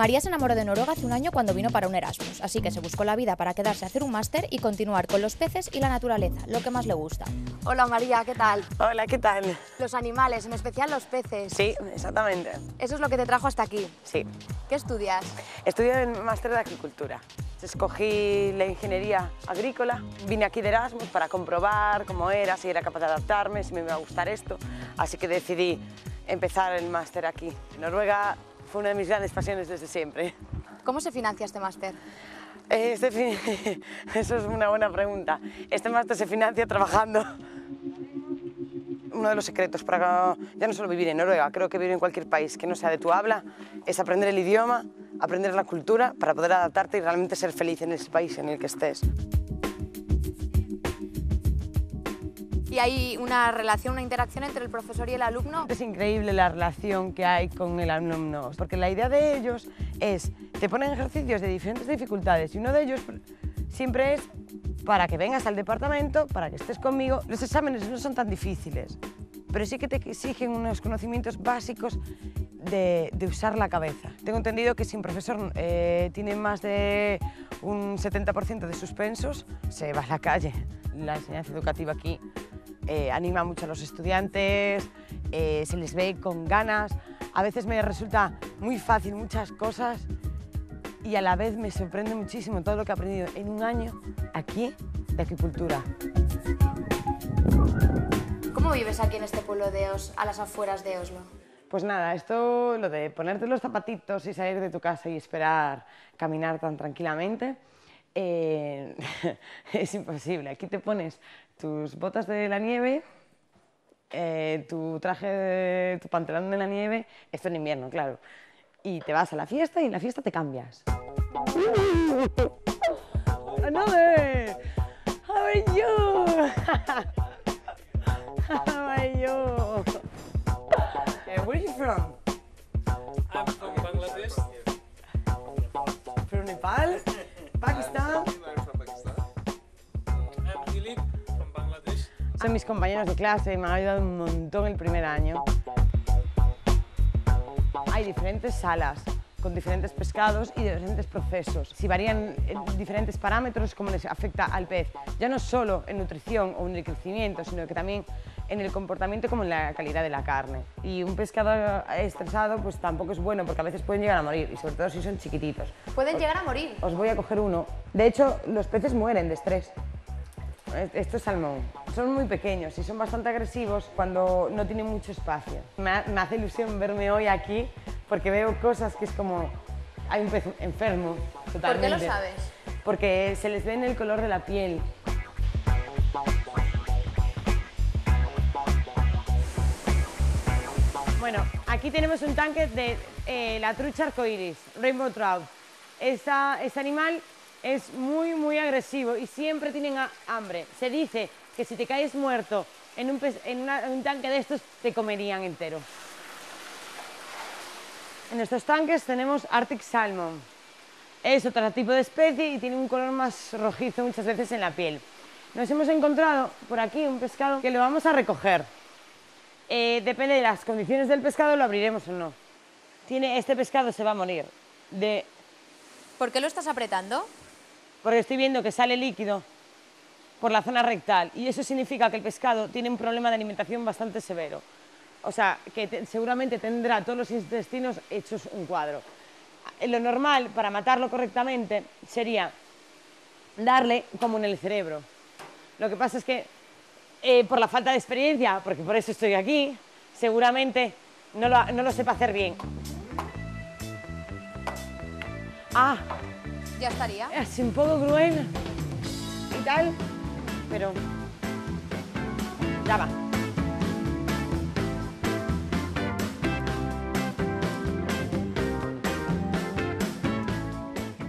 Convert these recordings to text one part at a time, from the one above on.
María se enamoró de Noruega hace un año cuando vino para un Erasmus, así que se buscó la vida para quedarse a hacer un máster y continuar con los peces y la naturaleza, lo que más le gusta. Hola María, ¿qué tal? Hola, ¿qué tal? Los animales, en especial los peces. Sí, exactamente. Eso es lo que te trajo hasta aquí. Sí. ¿Qué estudias? Estudio el máster de agricultura. Escogí la ingeniería agrícola, vine aquí de Erasmus para comprobar cómo era, si era capaz de adaptarme, si me iba a gustar esto, así que decidí empezar el máster aquí. Noruega fue una de mis grandes pasiones desde siempre. ¿Cómo se financia este máster? Este. Eso es una buena pregunta. Este máster se financia trabajando. Uno de los secretos para ya no solo vivir en Noruega, creo que vivir en cualquier país que no sea de tu habla, es aprender el idioma, aprender la cultura para poder adaptarte y realmente ser feliz en ese país en el que estés. ¿Y hay una relación, una interacción entre el profesor y el alumno? Es increíble la relación que hay con el alumno, porque la idea de ellos es, te ponen ejercicios de diferentes dificultades y uno de ellos siempre es para que vengas al departamento, para que estés conmigo. Los exámenes no son tan difíciles, pero sí que te exigen unos conocimientos básicos de, usar la cabeza. Tengo entendido que si un profesor eh, tiene más de un 70% de suspensos, se va a la calle. La enseñanza educativa aquí eh, anima mucho a los estudiantes, eh, se les ve con ganas. A veces me resulta muy fácil muchas cosas y a la vez me sorprende muchísimo todo lo que he aprendido en un año aquí de acuicultura. ¿Cómo vives aquí en este pueblo de Os, a las afueras de Oslo? Pues nada, esto, lo de ponerte los zapatitos y salir de tu casa y esperar caminar tan tranquilamente, eh, es imposible. Aquí te pones tus botas de la nieve, eh, tu traje, de, tu pantalón de la nieve, esto en invierno, claro, y te vas a la fiesta y en la fiesta te cambias. Another! How are you? How are you? Son mis compañeros de clase, me han ayudado un montón el primer año. Hay diferentes salas con diferentes pescados y diferentes procesos. Si varían en diferentes parámetros, cómo les afecta al pez, ya no solo en nutrición o en el crecimiento, sino que también en el comportamiento como en la calidad de la carne. Y un pescado estresado pues tampoco es bueno porque a veces pueden llegar a morir y sobre todo si son chiquititos. ¿Pueden llegar a morir? Os voy a coger uno. De hecho, los peces mueren de estrés. Esto es salmón. Son muy pequeños y son bastante agresivos cuando no tienen mucho espacio. Me, ha- me hace ilusión verme hoy aquí porque veo cosas que es como... Hay un pez enfermo, ¿Por qué lo sabes? Porque se les ve en el color de la piel. Bueno, aquí tenemos un tanque de eh, la trucha arcoiris, Rainbow Trout. Esta- este animal es muy, muy agresivo y siempre tienen ha- hambre. Se dice que si te caes muerto en un, en una- un tanque de estos, te comerían entero. En estos tanques tenemos Arctic Salmon. Es otro tipo de especie y tiene un color más rojizo muchas veces en la piel. Nos hemos encontrado por aquí un pescado que lo vamos a recoger. Eh, depende de las condiciones del pescado, lo abriremos o no. Tiene, este pescado se va a morir, de, ¿Por qué lo estás apretando? porque estoy viendo que sale líquido por la zona rectal y eso significa que el pescado tiene un problema de alimentación bastante severo. O sea, que te- seguramente tendrá todos los intestinos hechos un cuadro. Eh, Lo normal para matarlo correctamente sería darle como en el cerebro. Lo que pasa es que eh, por la falta de experiencia, porque por eso estoy aquí, seguramente no lo, no lo sepa hacer bien. Ah, Ya estaría. es un poco cruel y tal, pero ya va.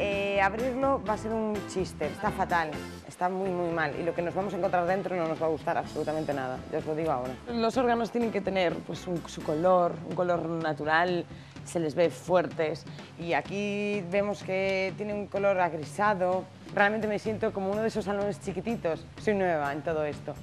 Eh, abrirlo va a ser un chiste, está fatal, está muy muy mal y lo que nos vamos a encontrar dentro no nos va a gustar absolutamente nada, ya os lo digo ahora. Los órganos tienen que tener pues, su color, un color natural, se les ve fuertes y aquí vemos que tiene un color agrisado. Realmente me siento como uno de esos salones chiquititos, soy nueva en todo esto,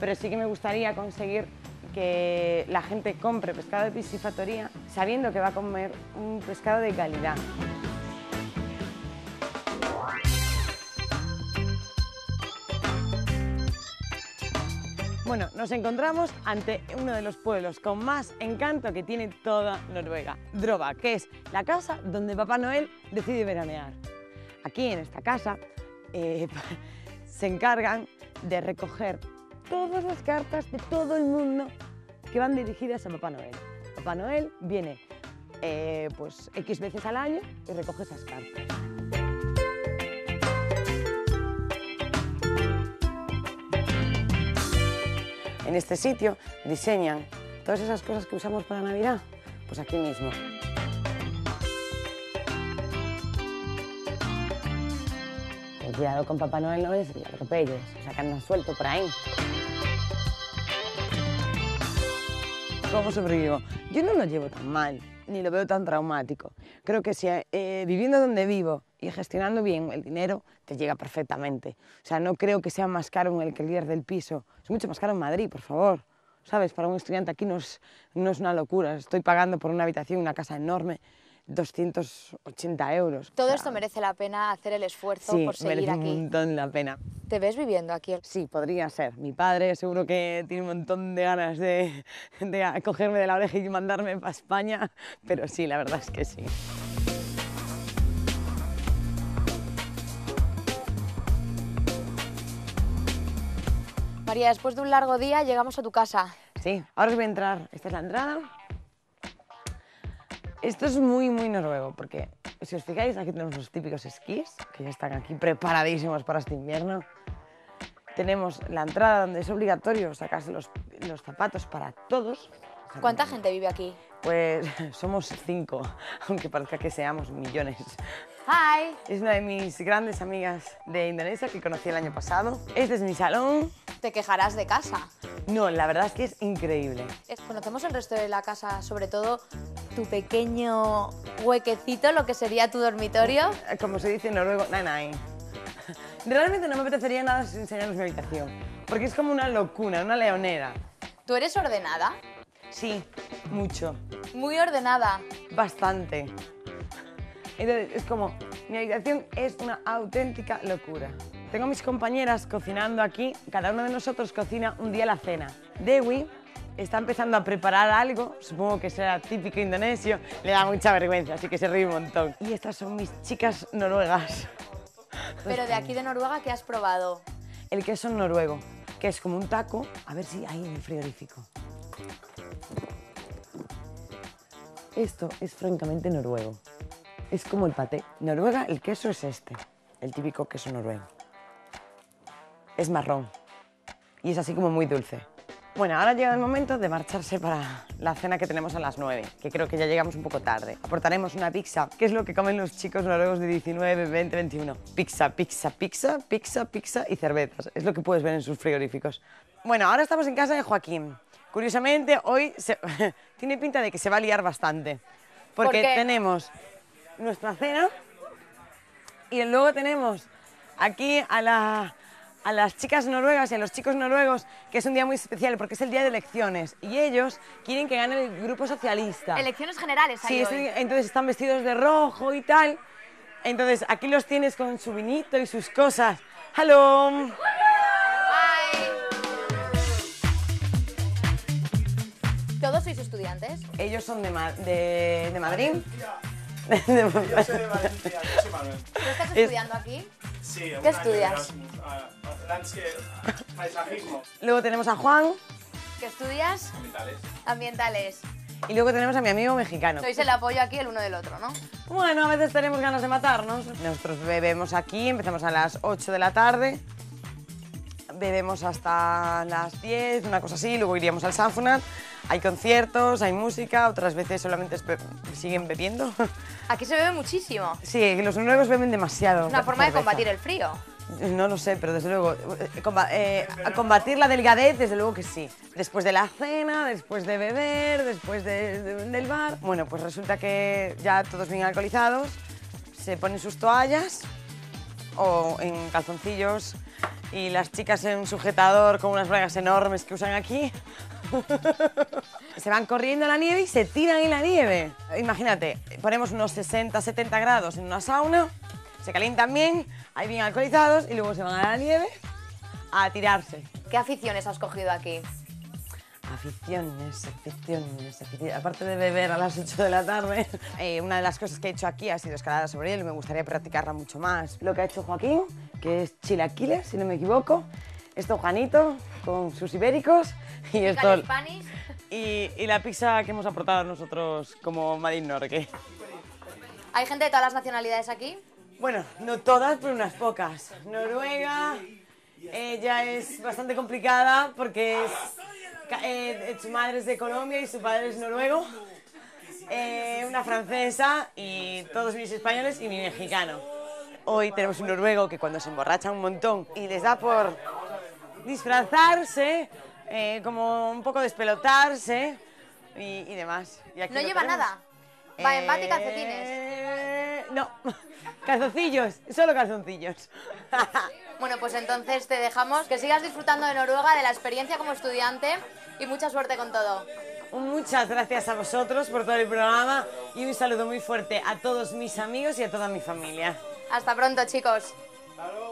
pero sí que me gustaría conseguir que la gente compre pescado de piscifactoría sabiendo que va a comer un pescado de calidad. Bueno, nos encontramos ante uno de los pueblos con más encanto que tiene toda Noruega, Droba, que es la casa donde Papá Noel decide veranear. Aquí en esta casa eh, se encargan de recoger todas las cartas de todo el mundo que van dirigidas a Papá Noel. Papá Noel viene eh, pues X veces al año y recoge esas cartas. En este sitio diseñan todas esas cosas que usamos para Navidad, pues aquí mismo. Cuidado con Papá Noel, no es que lo atropelles, o sea que anda suelto por ahí. ¿Cómo sobrevivo? Yo no lo llevo tan mal, ni lo veo tan traumático. Creo que si eh, viviendo donde vivo y gestionando bien el dinero, te llega perfectamente. O sea, no creo que sea más caro un alquiler del piso. Es mucho más caro en Madrid, por favor. ¿Sabes? Para un estudiante aquí no es, no es una locura. Estoy pagando por una habitación, una casa enorme, 280 euros. O Todo sea, esto merece la pena hacer el esfuerzo sí, por seguir merece un aquí. montón la pena. ¿Te ves viviendo aquí? Sí, podría ser. Mi padre seguro que tiene un montón de ganas de, de cogerme de la oreja y mandarme para España, pero sí, la verdad es que sí. María, después de un largo día llegamos a tu casa. Sí, ahora os voy a entrar. Esta es la entrada. Esto es muy, muy noruego, porque si os fijáis, aquí tenemos los típicos esquís, que ya están aquí preparadísimos para este invierno. Tenemos la entrada donde es obligatorio sacarse los, los zapatos para todos. ¿Cuánta gente vive aquí? Pues somos cinco, aunque parezca que seamos millones. Hi. Es una de mis grandes amigas de Indonesia que conocí el año pasado. Este es mi salón. Te quejarás de casa. No, la verdad es que es increíble. Eh, Conocemos el resto de la casa, sobre todo tu pequeño huequecito, lo que sería tu dormitorio. Como se dice en noruego, nanai. Realmente no me apetecería nada sin enseñaros mi habitación, porque es como una locura, una leonera. ¿Tú eres ordenada? Sí, mucho, Muy ordenada. bastante. Entonces, es como, mi habitación es una auténtica locura. Tengo mis compañeras cocinando aquí, cada uno de nosotros cocina un día la cena. Dewi está empezando a preparar algo, supongo que será típico indonesio, le da mucha vergüenza, así que se ríe un montón. Y estas son mis chicas noruegas. Pero de aquí de Noruega, ¿qué has probado? El queso noruego, que es como un taco, a ver si hay en el frigorífico. Esto es francamente noruego. Es como el paté. Noruega, el queso es este, el típico queso noruego. Es marrón y es así como muy dulce. Bueno, ahora llega el momento de marcharse para la cena que tenemos a las 9, que creo que ya llegamos un poco tarde. Aportaremos una pizza, que es lo que comen los chicos noruegos de 19, 20, 21. Pizza, pizza, pizza, pizza, pizza y cervezas. Es lo que puedes ver en sus frigoríficos. Bueno, ahora estamos en casa de Joaquín. Curiosamente, hoy se- tiene pinta de que se va a liar bastante. Porque tenemos nuestra cena y luego tenemos aquí a, la- a las chicas noruegas y a los chicos noruegos, que es un día muy especial porque es el día de elecciones. Y ellos quieren que gane el grupo socialista. Elecciones generales Sí, hoy. entonces están vestidos de rojo y tal. Entonces aquí los tienes con su vinito y sus cosas. ¡Hello! ¿Todos sois estudiantes? Ellos son de, Ma- de, de Madrid. Yo soy de Valencia, yo soy Manuel. ¿Tú estás Es- estudiando aquí? Sí, ¿Qué estudias? Landscape, paisajismo. Luego tenemos a Juan ¿Qué estudias? Ambientales. y luego tenemos a mi amigo mexicano. Sois el apoyo aquí el uno del otro, ¿no? Bueno, a veces tenemos ganas de matarnos. Nosotros bebemos aquí, empezamos a las 8 de la tarde, bebemos hasta las 10, una cosa así, luego iríamos al Sanfunat. Hay conciertos, hay música, otras veces solamente siguen bebiendo. Aquí se bebe muchísimo. Sí, los noruegos beben demasiado. Es una forma de combatir el frío. No lo sé, pero desde luego, eh, eh, a combatir la delgadez, desde luego que sí. Después de la cena, después de beber, después de- de- del bar. Bueno, pues resulta que ya todos bien alcoholizados, se ponen sus toallas o en calzoncillos y las chicas en sujetador con unas bragas enormes que usan aquí. se van corriendo a la nieve y se tiran en la nieve. Imagínate, ponemos unos 60, 70 grados en una sauna, se calientan bien, ahí bien alcoholizados y luego se van a la nieve a tirarse. ¿Qué aficiones has cogido aquí? Aficiones, aficiones, aficiones. Aparte de beber a las 8 de la tarde, eh, una de las cosas que he hecho aquí ha sido escalada sobre hielo y me gustaría practicarla mucho más. Lo que ha hecho Joaquín, que es chilaquiles, si no me equivoco. Esto Juanito, con sus ibéricos. Y esto... Y, y la pizza que hemos aportado nosotros como Madrid Norque. ¿Hay gente de todas las nacionalidades aquí? Bueno, no todas, pero unas pocas. Noruega, ella es bastante complicada porque es, eh, su madre es de Colombia y su padre es noruego. Eh, una francesa y todos mis españoles y mi mexicano. Hoy tenemos un noruego que cuando se emborracha un montón y les da por disfrazarse, eh, como un poco despelotarse y, y demás. Y aquí ¿No lleva tenemos. nada? Va en bata y calcetines. No, calzoncillos, solo calzoncillos. Bueno, pues entonces te dejamos que sigas disfrutando de Noruega, de la experiencia como estudiante y mucha suerte con todo. Muchas gracias a vosotros por todo el programa y un saludo muy fuerte a todos mis amigos y a toda mi familia. Hasta pronto, chicos. Hasta luego.